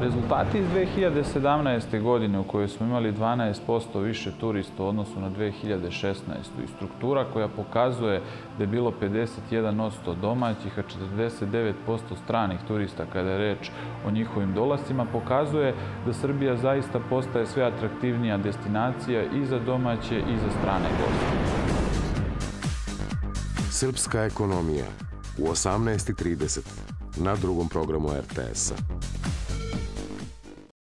Rezultati iz 2017. godine u kojoj smo imali 12% više turista u odnosu na 2016. i struktura koja pokazuje da je bilo 51% domaćih, a 49% stranih turista kada je reč o njihovim dolascima, pokazuje da Srbija zaista postaje sve atraktivnija destinacija i za domaće i za strane goste. Srpska ekonomija u 18.30 na drugom programu RTS-a.